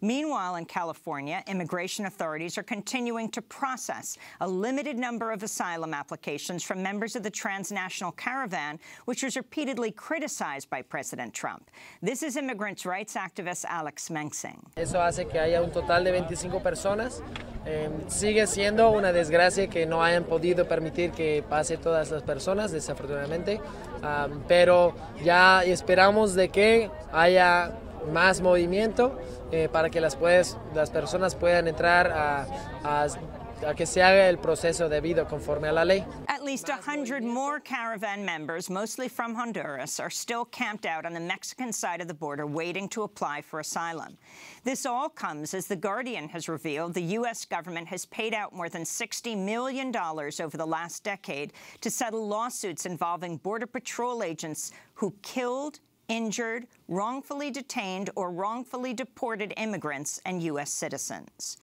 Meanwhile, in California, immigration authorities are continuing to process a limited number of asylum applications from members of the transnational caravan, which was repeatedly criticized by President Trump. This is immigrants' rights activist Alex Mensing. Eso hace que haya un total de 25 personas. Eh, sigue siendo una desgracia que no hayan podido permitir que pase todas las personas, desafortunadamente, um, pero ya esperamos de que haya más movimiento eh, para que las, pues, las personas puedan entrar a, a. At least 100 more caravan members, mostly from Honduras, are still camped out on the Mexican side of the border waiting to apply for asylum. This all comes as The Guardian has revealed the U.S. government has paid out more than $60 million over the last decade to settle lawsuits involving Border Patrol agents who killed injured, wrongfully detained, or wrongfully deported immigrants and U.S. citizens.